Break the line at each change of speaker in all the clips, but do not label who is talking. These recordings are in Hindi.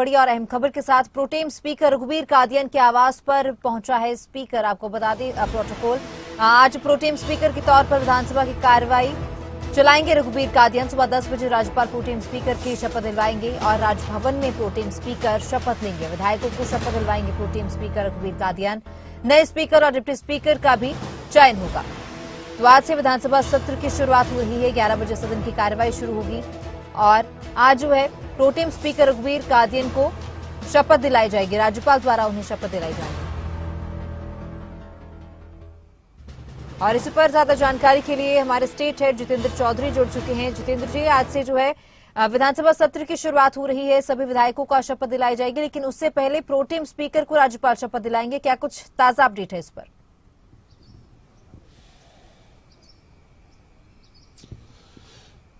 बड़ी और अहम खबर के साथ प्रोटेम स्पीकर रघुबीर कादियन के आवास पर पहुँचा है स्पीकर। आपको बता दें प्रोटोकॉल। आज प्रोटेम स्पीकर के तौर पर विधानसभा की कार्रवाई चलाएँगे रघुबीर कादियन। सुबह 10 बजे राज्यपाल प्रोटेम स्पीकर की शपथ दिलवाएँगे और राजभवन में प्रोटेम स्पीकर शपथ लेंगे। विधायकों को शपथ दिलवाएँगे प्रोटेम स्पीकर रघुबीर कादियन। नए स्पीकर और डिप्टी स्पीकर का भी चयन होगा। तो आज से विधानसभा सत्र की शुरुआत हो रही है। 11 बजे सदन की कार्यवाही शुरू होगी और आज जो है प्रोटेम स्पीकर रघुवीर कादियन को शपथ दिलाई जाएगी। राज्यपाल द्वारा उन्हें शपथ दिलाई जाएगी। और इस पर ज़्यादा जानकारी के लिए हमारे स्टेट हेड जितेंद्र चौधरी जुड़ चुके हैं। जितेंद्र जी, आज से जो है विधानसभा सत्र की शुरुआत हो रही है। सभी विधायकों को शपथ दिलाई जाएगी, लेकिन उससे पहले प्रोटेम स्पीकर को राज्यपाल शपथ दिलाएँगे। क्या कुछ ताज़ा अपडेट है इस पर?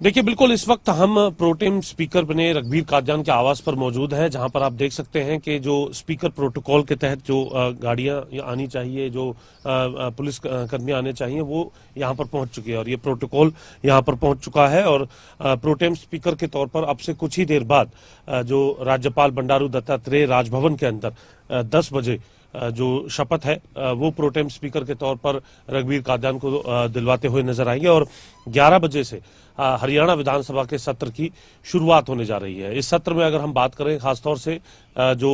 देखिए, बिल्कुल इस वक्त हम प्रोटेम स्पीकर बने रघबीर कादियान के आवास पर मौजूद हैं, जहाँ पर आप देख सकते हैं कि जो स्पीकर प्रोटोकॉल के तहत जो गाड़ियाँ आनी चाहिए, जो पुलिस कर्मी आने चाहिए, वो यहाँ पर पहुँच चुके हैं और ये प्रोटोकॉल यहाँ पर पहुँच चुका है और प्रोटेम स्पीकर के तौर पर अब से कुछ ही देर बाद जो राज्यपाल बंडारू दत्तात्रेय राजभवन के अंदर दस बजे जो शपथ है वो प्रोटेम स्पीकर के तौर पर रघबीर कादियान को दिलवाते हुए नज़र आएँगे और 11 बजे से हरियाणा विधानसभा के सत्र की शुरुआत होने जा रही है। इस सत्र में अगर हम बात करें, खासतौर से जो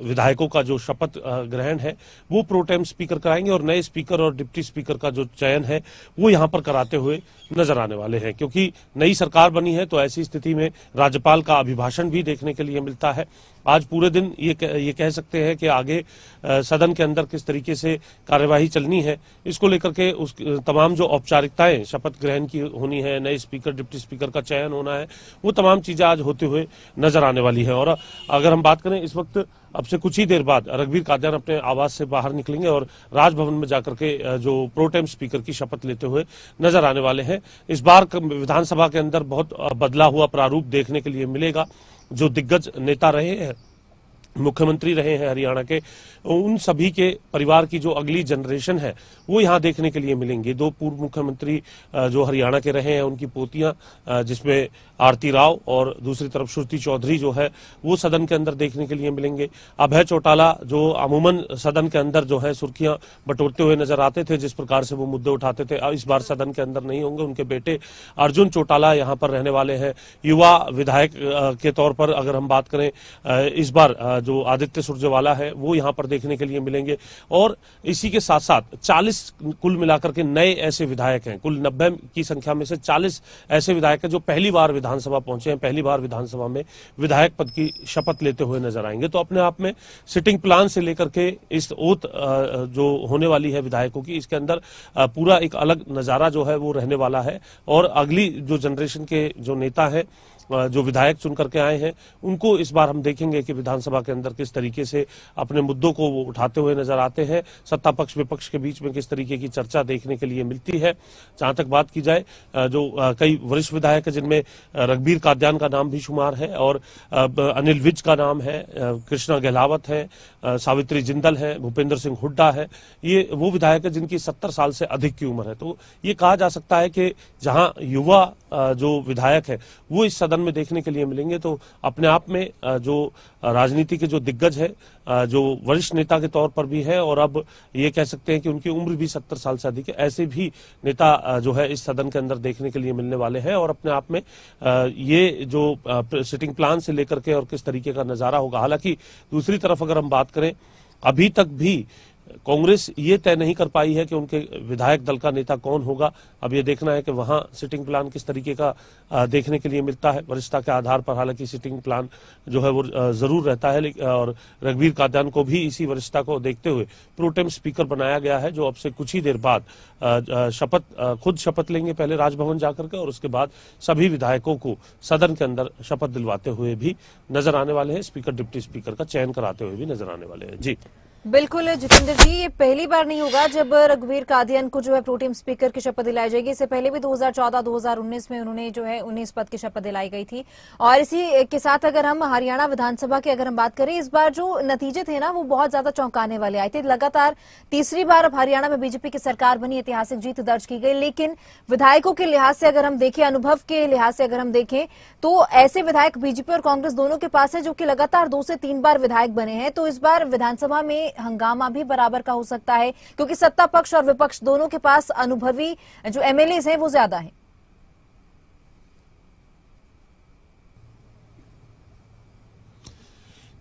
विधायकों का जो शपथ ग्रहण है, वो प्रोटेम स्पीकर कराएँगे और नए स्पीकर और डिप्टी स्पीकर का जो चयन है, वो यहाँ पर कराते हुए नज़र आने वाले हैं। क्योंकि नई सरकार बनी है तो ऐसी स्थिति में राज्यपाल का अभिभाषण भी देखने के लिए मिलता है। आज पूरे दिन ये कह- ये कह सकते हैं कि आगे सदन के अंदर किस तरीके से कार्यवाही चलनी है, इसको लेकर के उस, तमाम जो औपचारिकताएँ शपथ ग्रहण की होनी है नए स्पीकर डिप्टी स्पीकर का चयन होना है, वो तमाम चीज़ें आज होते हुए नज़र आने वाली है। और अगर हम बात करें इस वक्त, अब से कुछ ही देर बाद रघबीर कादियान अपने आवास से बाहर निकलेंगे और राजभवन में जाकर के जो प्रोटेम स्पीकर की शपथ लेते हुए नज़र आने वाले हैं। इस बार विधानसभा के अंदर बहुत बदला हुआ प्रारूप देखने के लिए मिलेगा, जो दिग्गज नेता रहे हैं। मुख्यमंत्री रहे हैं हरियाणा के, उन सभी के परिवार की जो अगली जनरेशन है, वो यहाँ देखने के लिए मिलेंगे। दो पूर्व मुख्यमंत्री जो हरियाणा के रहे हैं, उनकी पोतियाँ जिसमें आरती राव और दूसरी तरफ़ श्रुति चौधरी जो है, वो सदन के अंदर देखने के लिए मिलेंगे। अभय चौटाला जो अमूमन सदन के अंदर जो है, सुर्खियाँ बटोरते हुए नज़र आते थे, जिस प्रकार से वो मुद्दे उठाते थे इस बार सदन के अंदर नहीं होंगे, उनके बेटे अर्जुन चौटाला यहाँ पर रहने वाले हैं। युवा विधायक के तौर पर अगर हम बात करें इस बार जो आदित्य सुरजेवाला है, वो यहाँ पर देखने के लिए मिलेंगे। और इसी के साथ साथ 40 कुल मिलाकर के नए ऐसे विधायक हैं। कुल 90 की संख्या में से 40 ऐसे विधायक हैं जो पहली बार विधानसभा पहुँचे हैं, पहली बार विधानसभा में विधायक पद की शपथ लेते हुए नज़र आएँगे। तो अपने आप में सिटिंग प्लान से लेकर के इस ओत जो होने वाली है विधायकों की, इसके अंदर पूरा एक अलग नज़ारा जो है वो रहने वाला है। और अगली जो जनरेशन के जो नेता है जो विधायक चुन करके आए हैं, उनको इस बार हम देखेंगे कि विधानसभा के अंदर किस तरीके से अपने मुद्दों को उठाते हुए नज़र आते हैं, सत्ता पक्ष विपक्ष के बीच में किस तरीके की चर्चा देखने के लिए मिलती है। जहाँ तक बात की जाए जो कई वरिष्ठ विधायक जिनमें रघबीर काद्यान का नाम भी शुमार है और अनिल विज का नाम है कृष्णा गहलावत है सावित्री जिंदल है, भूपेंद्र सिंह हुड्डा है। ये वो विधायक है जिनकी सत्तर साल से अधिक की उम्र है। तो ये कहा जा सकता है कि जहाँ युवा जो विधायक है, वो इस सदन में देखने के लिए मिलेंगे। तो अपने आप में जो राजनीति के जो दिग्गज है जो वरिष्ठ नेता के तौर पर भी है और अब ये कह सकते हैं कि उनकी उम्र भी सत्तर साल से अधिक है। ऐसे भी नेता जो है इस सदन के अंदर देखने के लिए मिलने वाले हैं और अपने आप में ये जो सिटिंग प्लान से लेकर के और किस तरीके का नज़ारा होगा। हालाँकि दूसरी तरफ़ अगर हम बात करें, अभी तक भी कांग्रेस ये तय नहीं कर पाई है कि उनके विधायक दल का नेता कौन होगा। अब ये देखना है कि वहाँ सिटिंग प्लान किस तरीके का देखने के लिए मिलता है। वरिष्ठता के आधार पर हालाँकि सिटिंग प्लान जो है वो ज़रूर रहता है और रघबीर काद्यान को भी इसी वरिष्ठता को देखते हुए प्रोटेम स्पीकर बनाया गया है, जो अब से कुछ ही देर बाद शपथ खुद शपथ लेंगे पहले राजभवन जाकर के, और उसके बाद सभी विधायकों को सदन के अंदर शपथ दिलवाते हुए भी नज़र आने वाले हैं। स्पीकर डिप्टी स्पीकर का चयन कराते हुए भी नज़र आने वाले हैं। जी।
बिल्कुल, जितेंद्र जी, ये पहली बार नहीं होगा जब रघुवीर कादियन को जो है प्रोटीम स्पीकर की शपथ दिलाई जाएगी। इससे पहले भी 2014-2019 में उन्होंने जो है उन्नीस पद की शपथ दिलाई गई थी। और इसी के साथ अगर हम हरियाणा विधानसभा की अगर हम बात करें, इस बार जो नतीजे थे ना, वो बहुत ज़्यादा चौंकाने वाले आए थे। लगातार तीसरी बार अब हरियाणा में बीजेपी की सरकार बनी, ऐतिहासिक जीत दर्ज की गई। लेकिन विधायकों के लिहाज से अगर हम देखें, अनुभव के लिहाज से अगर हम देखें तो ऐसे विधायक बीजेपी और कांग्रेस दोनों के पास है जो कि लगातार दो से तीन बार विधायक बने हैं। तो इस बार विधानसभा में हंगामा भी बराबर का हो सकता है क्योंकि सत्ता पक्ष और विपक्ष दोनों के पास अनुभवी जो एमएलए हैं वो ज़्यादा है।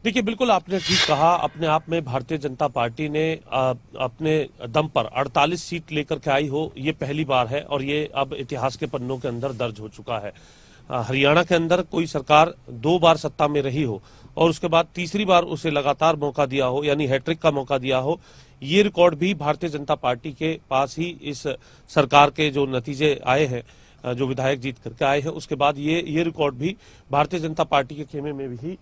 देखिए बिल्कुल आपने ठीक कहा अपने आप में भारतीय जनता पार्टी ने आ, अपने दम पर 48 सीट लेकर के आई हो ये पहली बार है और ये अब इतिहास के पन्नों के अंदर दर्ज हो चुका है। हरियाणा के अंदर कोई सरकार दो बार सत्ता में रही हो और उसके बाद तीसरी बार उसे लगातार मौका दिया हो, यानी हैट्रिक का मौका दिया हो, ये रिकॉर्ड भी भारतीय जनता पार्टी के पास ही इस सरकार के जो नतीजे आए हैं, जो विधायक जीत करके आए हैं, उसके बाद ये ये रिकॉर्ड भी भारतीय जनता पार्टी के खेमे में भी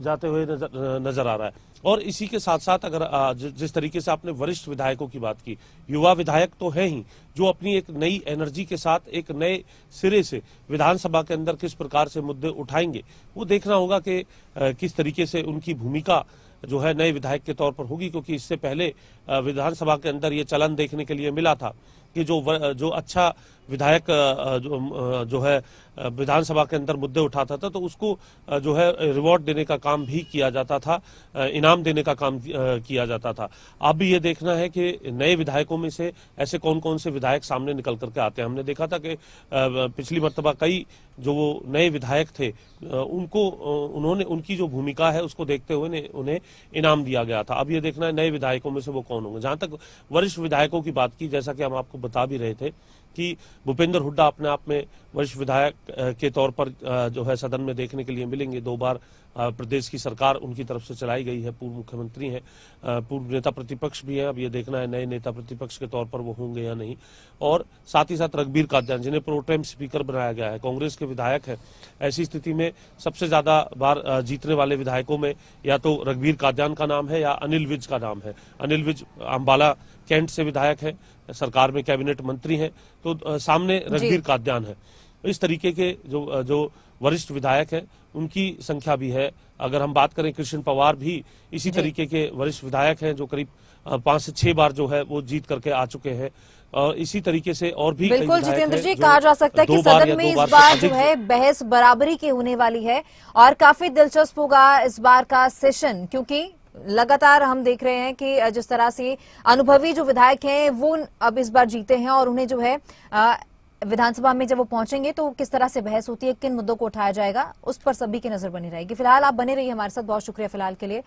जाते हुए नज़र नज़र आ रहा है। और इसी के साथ साथ अगर जिस तरीके से आपने वरिष्ठ विधायकों की बात की, युवा विधायक तो है ही, जो अपनी एक नई एनर्जी के साथ, एक नए सिरे से विधानसभा के अंदर किस प्रकार से मुद्दे उठाएँगे, वो देखना होगा कि किस तरीके से उनकी भूमिका जो है नए विधायक के तौर पर होगी, क्योंकि इससे पहले विधानसभा के अंदर ये चलन देखने के लिए मिला था। कि जो जो अच्छा विधायक जो, जो है विधानसभा के अंदर मुद्दे उठाता था तो उसको जो है रिवॉर्ड देने का काम भी किया जाता था इनाम देने का काम किया जाता था। अब ये देखना है कि नए विधायकों में से ऐसे कौन कौन से विधायक सामने निकल करके आते हैं। हमने देखा था कि पिछली मरतबा कई जो वो नए विधायक थे उनको उन्होंने उनकी जो भूमिका है उसको देखते हुए उन्हें इनाम दिया गया था। अब ये देखना है नए विधायकों में से वो कौन होंगे। जहाँ तक वरिष्ठ विधायकों की बात की जैसा कि हम आपको बता भी रहे थे कि भूपेंद्र हुड्डा अपने आप में वरिष्ठ विधायक के तौर पर जो है सदन में देखने के लिए मिलेंगे। दो बार प्रदेश की सरकार उनकी तरफ़ से चलाई गई है पूर्व मुख्यमंत्री हैं पूर्व नेता प्रतिपक्ष भी है अब ये देखना है नए नेता प्रतिपक्ष के तौर पर वो होंगे या नहीं। और साथ ही साथ रघबीर कादयान जिन्हें प्रोटेम स्पीकर बनाया गया है कांग्रेस के विधायक है ऐसी स्थिति में सबसे ज़्यादा बार जीतने वाले विधायकों में या तो रघबीर कादयान का नाम है या अनिल विज का नाम है। अनिल विज अम्बाला कैंट से विधायक है सरकार में कैबिनेट मंत्री हैं तो सामने रघबीर काद्यान है। इस तरीके के जो जो वरिष्ठ विधायक हैं उनकी संख्या भी है। अगर हम बात करें कृष्ण पवार भी इसी तरीके के वरिष्ठ विधायक हैं जो करीब पाँच से छह बार जो है वो जीत करके आ चुके हैं। और इसी तरीके से और भी
बिल्कुल जितेंद्र जी कहा जा सकता है कि सदन में इस बार जो है बहस बराबरी की होने वाली है और काफ़ी दिलचस्प होगा इस बार का सेशन क्योंकि लगातार हम देख रहे हैं कि जिस तरह से अनुभवी जो विधायक हैं वो अब इस बार जीते हैं और उन्हें जो है विधानसभा में जब वो पहुँचेंगे तो किस तरह से बहस होती है, किन मुद्दों को उठाया जाएगा, उस पर सभी की नज़र बनी रहेगी। फ़िलहाल आप बने रहिए हमारे साथ। बहुत शुक्रिया फ़िलहाल के लिए।